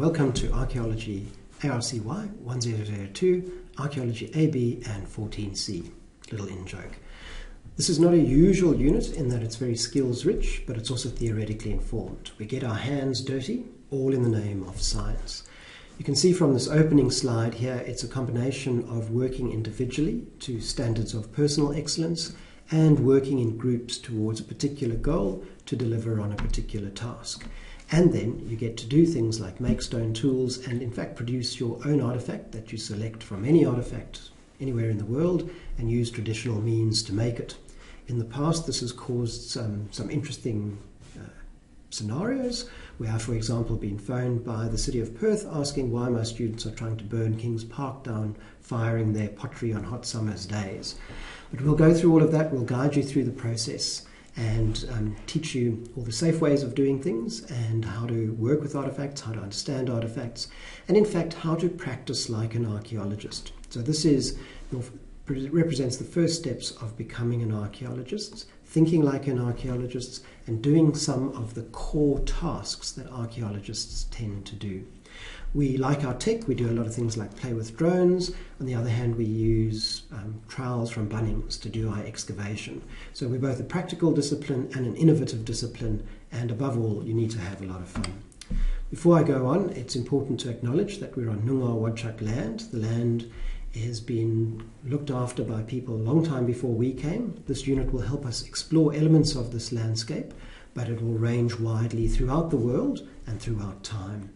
Welcome to Archaeology ARCY 1002, Archaeology AB and 14C. Little in joke. This is not a usual unit in that it's very skills rich, but it's also theoretically informed. We get our hands dirty, all in the name of science. You can see from this opening slide here, it's a combination of working individually to standards of personal excellence and working in groups towards a particular goal to deliver on a particular task. And then you get to do things like make stone tools and, in fact, produce your own artifact that you select from any artifact anywhere in the world and use traditional means to make it. In the past, this has caused some, some interesting uh, scenarios where I've, for example, been phoned by the city of Perth asking why my students are trying to burn Kings Park down, firing their pottery on hot summer's days. But we'll go through all of that, we'll guide you through the process and um, teach you all the safe ways of doing things and how to work with artifacts, how to understand artifacts, and in fact, how to practice like an archaeologist. So, this is represents the first steps of becoming an archaeologist, thinking like an archaeologist, and doing some of the core tasks that archaeologists tend to do. We like our tech, we do a lot of things like play with drones. On the other hand, we use um, trowels from Bunnings to do our excavation. So we're both a practical discipline and an innovative discipline, and above all, you need to have a lot of fun. Before I go on, it's important to acknowledge that we're on Noongar Whadjuk land. The land has been looked after by people a long time before we came. This unit will help us explore elements of this landscape, but it will range widely throughout the world and throughout time.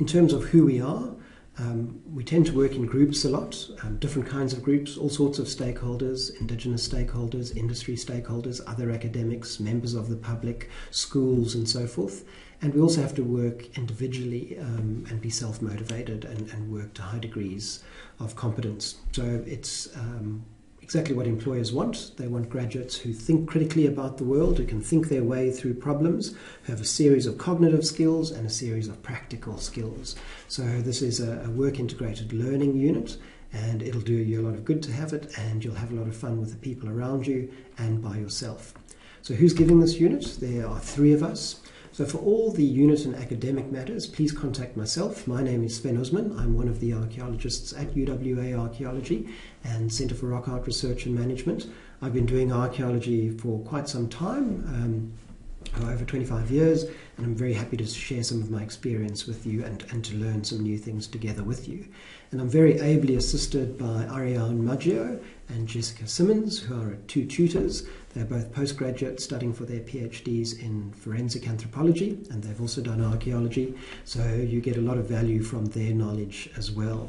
In terms of who we are, um, we tend to work in groups a lot, um, different kinds of groups, all sorts of stakeholders, indigenous stakeholders, industry stakeholders, other academics, members of the public, schools, and so forth. And we also have to work individually um, and be self motivated and, and, work to high degrees of competence. So it's um, exactly what employers want. They want graduates who think critically about the world, who can think their way through problems, who have a series of cognitive skills and a series of practical skills. So this is a, a work integrated learning unit and it'll do you a lot of good to have it and you'll have a lot of fun with the people around you and by yourself. So who's giving this unit? There are three of us. So for all the unit and academic matters, please contact myself. My name is Sven Ouzman. I'm one of the archaeologists at UWA Archaeology and Centre for Rock Art Research and Management. I've been doing archaeology for quite some time. Um, Uh, over 25 years, and I'm very happy to share some of my experience with you and, and to learn some new things together with you. And I'm very ably assisted by Ariane Maggio and Jessica Simmons, who are two tutors. They're both postgraduates studying for their PhDs in forensic anthropology, and they've also done archaeology, so you get a lot of value from their knowledge as well.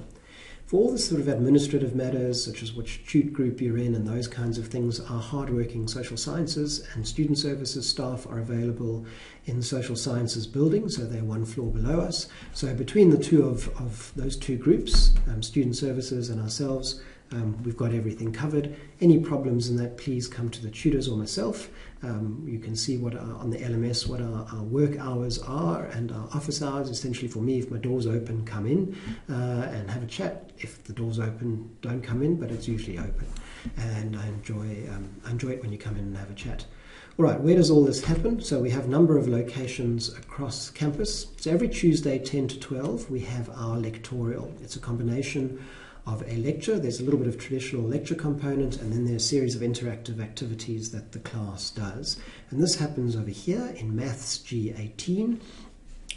For all the sort of administrative matters, such as which tute group you're in and those kinds of things, our hardworking social sciences and student services staff are available in social sciences building, so they're one floor below us. So between the two of, of those two groups, um, student services and ourselves, um, we've got everything covered. Any problems in that, please come to the tutors or myself. Um, you can see what our, on the LMS what our, our, work hours are and our office hours. Essentially, for me, if my door's open, come in uh, and have a chat. If the door's open, don't come in, but it's usually open. And I enjoy um, I enjoy it when you come in and have a chat. All right, where does all this happen? So we have a number of locations across campus. So every Tuesday, 10 to 12, we have our lectorial. It's a combination of a lecture. There's a little bit of traditional lecture component, and then there's a series of interactive activities that the class does. And this happens over here in Maths G18.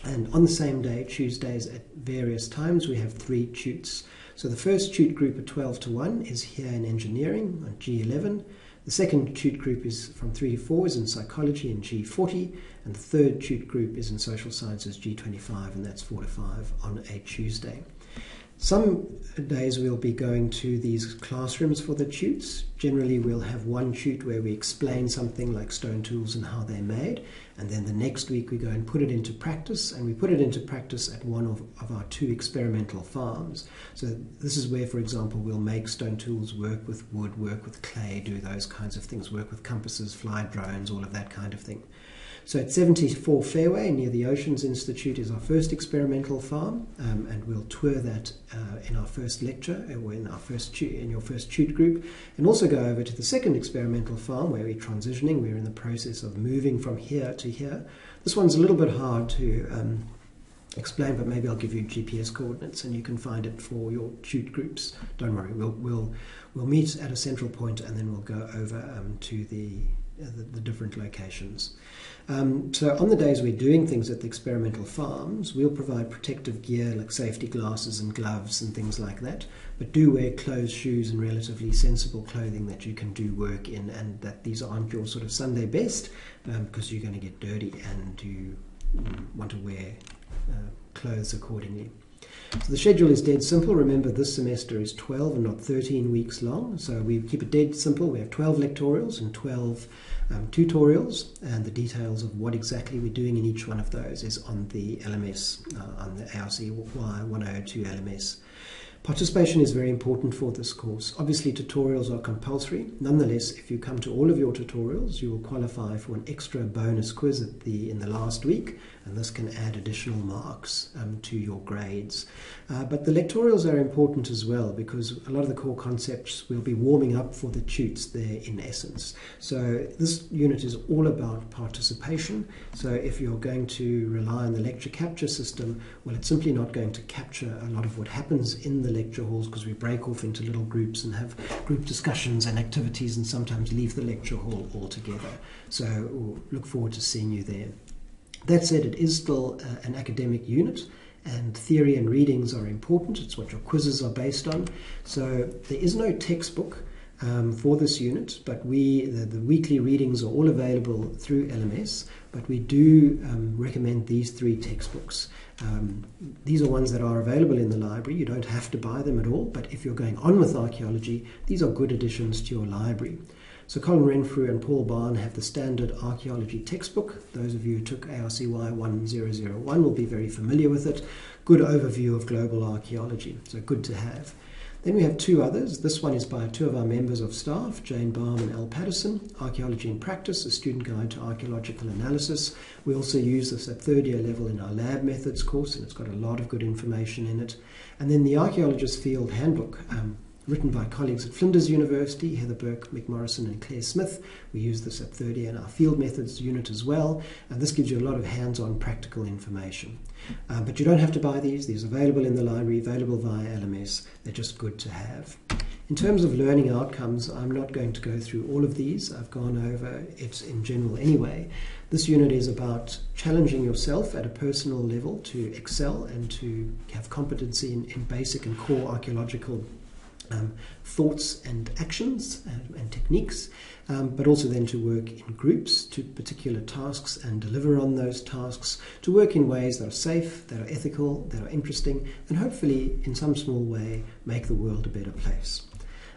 And on the same day, Tuesdays at various times, we have three tutes. So the first tute group at 12 to 1 is here in engineering on G11. The second tute group is from 3 to 4 is in psychology in G40. And the third tute group is in social sciences G25, and that's 4 to 5 on a Tuesday. Some days we'll be going to these classrooms for the tutes. Generally, we'll have one tute where we explain something like stone tools and how they're made, and then the next week we go and put it into practice, and we put it into practice at one of, of our two experimental farms. So, this is where, for example, we'll make stone tools, work with wood, work with clay, do those kinds of things, work with compasses, fly drones, all of that kind of thing. So at 74 Fairway near the Oceans Institute is our first experimental farm, um, and we'll tour that uh, in our first lecture or in our first in your first tute group, and also go over to the second experimental farm where we're transitioning. We're in the process of moving from here to here. This one's a little bit hard to um, explain, but maybe I'll give you GPS coordinates and you can find it for your shoot groups. Don't worry, we'll we'll we'll meet at a central point and then we'll go over um, to the, uh, the, the different locations. Um, so on the days we're doing things at the experimental farms, we'll provide protective gear like safety glasses and gloves and things like that. But do wear clothes, shoes, and relatively sensible clothing that you can do work in, and that these aren't your sort of Sunday best um, because you're going to get dirty and you want to wear uh, clothes accordingly. So the schedule is dead simple. Remember, this semester is 12 and not 13 weeks long. So we keep it dead simple. We have 12 lectorials and 12 um, tutorials, and the details of what exactly we're doing in each one of those is on the LMS, uh, on the ARC Y102 LMS. Participation is very important for this course. Obviously, tutorials are compulsory. Nonetheless, if you come to all of your tutorials, you will qualify for an extra bonus quiz at the in the last week, and this can add additional marks um, to your grades. Uh, but the lectorials are important as well because a lot of the core concepts will be warming up for the tutes there in essence. So this unit is all about participation. So if you're going to rely on the lecture capture system, well, it's simply not going to capture a lot of what happens in the lecture halls because we break off into little groups and have group discussions and activities and sometimes leave the lecture hall altogether. So we'll look forward to seeing you there. That said, it is still uh, an academic unit and theory and readings are important. It's what your quizzes are based on. So there is no textbook um, for this unit, but we the, the, weekly readings are all available through LMS. But we do um, recommend these three textbooks. Um, these are ones that are available in the library. You don't have to buy them at all, but if you're going on with archaeology, these are good additions to your library. So Colin Renfrew and Paul Bahn have the standard archaeology textbook. Those of you who took ARCY 1001 will be very familiar with it. Good overview of global archaeology, so good to have. Then we have two others. This one is by two of our members of staff, Jane Balme and Al Paterson, Archaeology in Practice, a student guide to archaeological analysis. We also use this at third year level in our lab methods course, and it's got a lot of good information in it. And then the Archaeologist Field Handbook, um, written by colleagues at Flinders University, Heather Burke, Mick Morrison, and Claire Smith. We use this at third year in our field methods unit as well, and this gives you a lot of hands on practical information. Uh, but you don't have to buy these, these are available in the library, available via LMS, they're just good to have. In terms of learning outcomes, I'm not going to go through all of these. I've gone over it in general anyway. This unit is about challenging yourself at a personal level to excel and to have competency in, in basic and core archaeological um, thoughts and actions and, and techniques, um, but also then to work in groups to particular tasks and deliver on those tasks, to work in ways that are safe, that are ethical, that are interesting, and hopefully in some small way make the world a better place.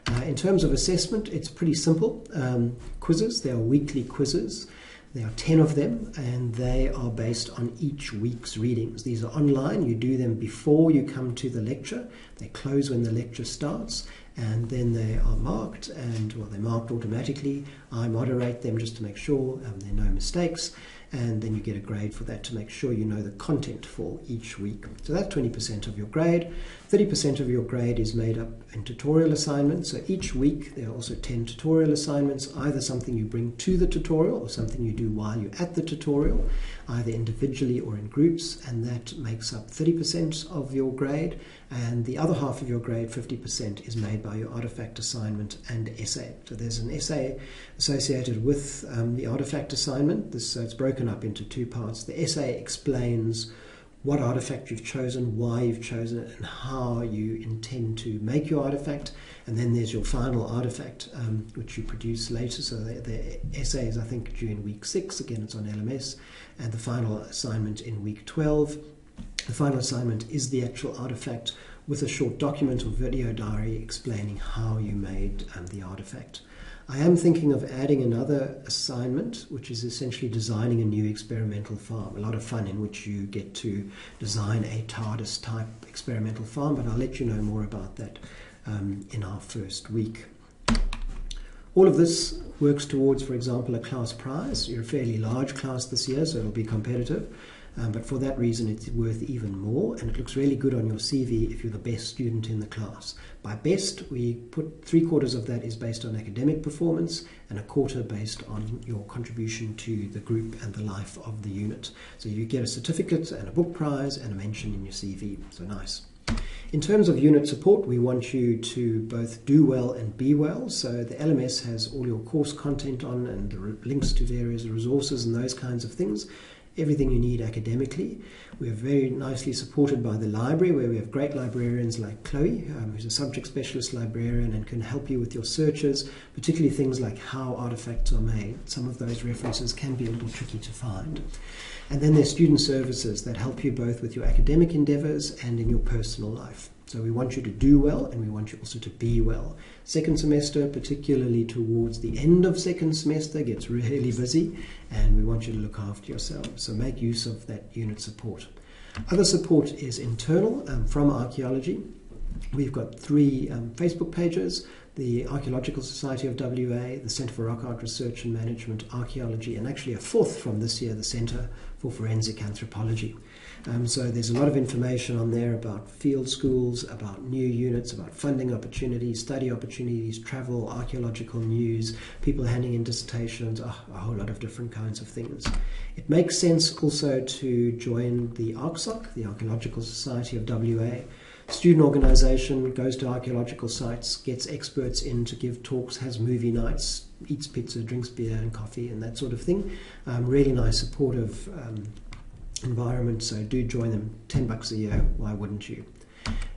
Uh, in terms of assessment, it's pretty simple. Um, quizzes, there are weekly quizzes. There are 10 of them, and they are based on each week's readings. These are online. You do them before you come to the lecture. They close when the lecture starts, and then they are marked, and well, they're marked automatically. I moderate them just to make sure um, there are no mistakes and then you get a grade for that to make sure you know the content for each week. So that's 20% of your grade. 30% of your grade is made up in tutorial assignments. So each week there are also 10 tutorial assignments, either something you bring to the tutorial or something you do while you're at the tutorial, either individually or in groups, and that makes up 30% of your grade. And the other half of your grade, 50%, is made by your artifact assignment and essay. So there's an essay associated with um, the artifact assignment. This, so it's broken up into two parts. The essay explains what artifact you've chosen, why you've chosen it, and how you intend to make your artifact. And then there's your final artifact, um, which you produce later. So the, the essay is, I think, due in week six. Again, it's on LMS. And the final assignment in week 12 the final assignment is the actual artifact with a short document or video diary explaining how you made um, the artifact. I am thinking of adding another assignment, which is essentially designing a new experimental farm. A lot of fun in which you get to design a TARDIS type experimental farm, but I'll let you know more about that um, in our first week. All of this works towards, for example, a class prize. You're a fairly large class this year, so it'll be competitive. Um, but for that reason, it's worth even more, and it looks really good on your CV if you're the best student in the class. By best, we put three quarters of that is based on academic performance, and a quarter based on your contribution to the group and the life of the unit. So you get a certificate and a book prize and a mention in your CV. So nice. In terms of unit support, we want you to both do well and be well. So the LMS has all your course content on and the links to various resources and those kinds of things everything you need academically. We are very nicely supported by the library, where we have great librarians like Chloe, um, who's a subject specialist librarian and can help you with your searches, particularly things like how artifacts are made. Some of those references can be a little tricky to find. And then there's student services that help you both with your academic endeavors and in your personal life. So we want you to do well and we want you also to be well. Second semester, particularly towards the end of second semester, gets really busy and we want you to look after yourself. So make use of that unit support. Other support is internal um, from archaeology. We've got three um, Facebook pages the Archaeological Society of WA, the Centre for Rock Art Research and Management, Archaeology, and actually a fourth from this year, the Centre for Forensic Anthropology. Um, so there's a lot of information on there about field schools, about new units, about funding opportunities, study opportunities, travel, archaeological news, people handing in dissertations, oh, a whole lot of different kinds of things. It makes sense also to join the ARCSOC, the Archaeological Society of WA. Student organisation goes to archaeological sites, gets experts in to give talks, has movie nights, eats pizza, drinks beer and coffee, and that sort of thing. Um, really nice, supportive um, environment, so do join them. 10 bucks a year, why wouldn't you?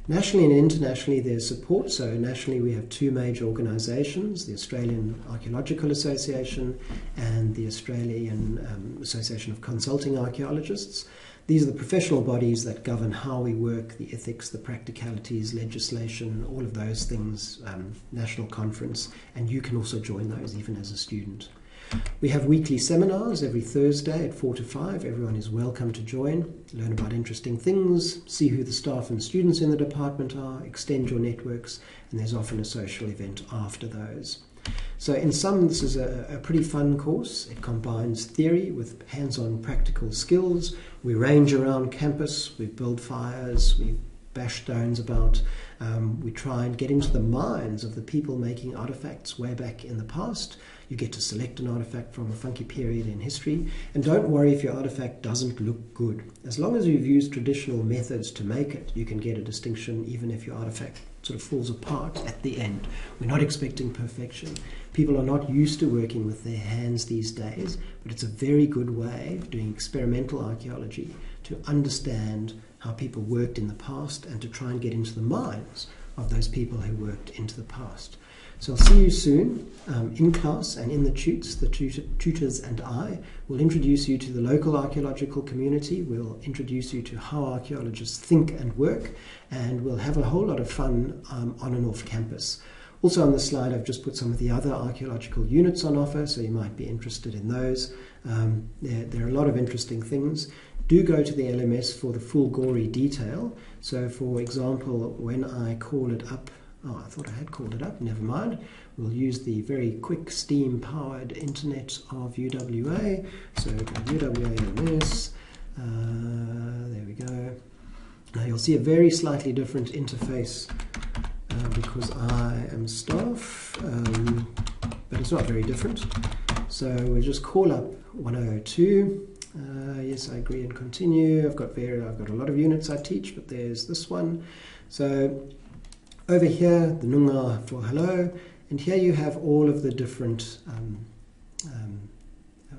Nationally and internationally, there's support. So, nationally, we have two major organisations the Australian Archaeological Association and the Australian um, Association of Consulting Archaeologists. These are the professional bodies that govern how we work, the ethics, the practicalities, legislation, all of those things, um, national conference, and you can also join those even as a student. We have weekly seminars every Thursday at 4 to 5. Everyone is welcome to join, learn about interesting things, see who the staff and students in the department are, extend your networks, and there's often a social event after those. So, in sum, this is a, a pretty fun course. It combines theory with hands on practical skills. We range around campus, we build fires, we bash stones about. Um, we try and get into the minds of the people making artifacts way back in the past you get to select an artifact from a funky period in history. And don't worry if your artifact doesn't look good. As long as you've used traditional methods to make it, you can get a distinction even if your artifact sort of falls apart at the end. We're not expecting perfection. People are not used to working with their hands these days, but it's a very good way of doing experimental archaeology to understand how people worked in the past and to try and get into the minds of those people who worked into the past. So I'll see you soon um, in class and in the tutes. The tutors and I will introduce you to the local archaeological community. We'll introduce you to how archaeologists think and work, and we'll have a whole lot of fun um, on and off campus. Also on the slide, I've just put some of the other archaeological units on offer, so you might be interested in those. Um, there, there, are a lot of interesting things. Do go to the LMS for the full gory detail. So, for example, when I call it up Oh, I thought I had called it up. Never mind. We'll use the very quick steam-powered internet of UWA. So UWA Uh, there we go. Now you'll see a very slightly different interface uh, because I am staff, um, but it's not very different. So we'll just call up 1002. Uh, yes, I agree and continue. I've got very, I've got a lot of units I teach, but there's this one. So over here, the Noongar for hello, and here you have all of the different um, um,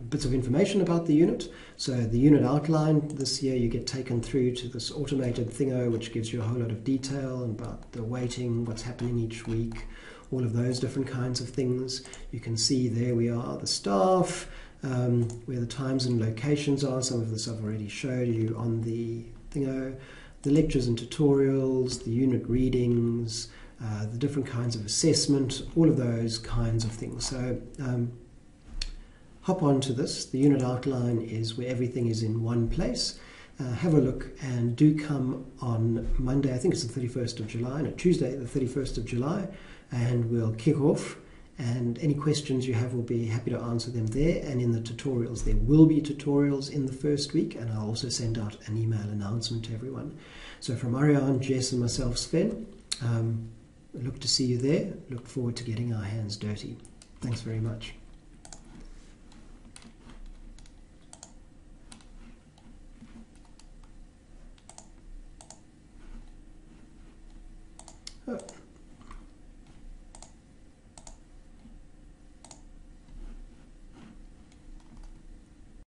bits of information about the unit. So the unit outline, this year you get taken through to this automated thingo which gives you a whole lot of detail about the weighting, what's happening each week, all of those different kinds of things. You can see there we are, the staff, um, where the times and locations are. Some of this I've already showed you on the thingo the lectures and tutorials, the unit readings, uh, the different kinds of assessment, all of those kinds of things. So um, hop on to this. The unit outline is where everything is in one place. Uh, have a look and do come on Monday, I think it's the 31st of July, no, Tuesday, the 31st of July, and we'll kick off And any questions you have, we'll be happy to answer them there. And in the tutorials, there will be tutorials in the first week, and I'll also send out an email announcement to everyone. So from Ariane, Jess, and myself, Sven, um, look to see you there. Look forward to getting our hands dirty. Thanks very much.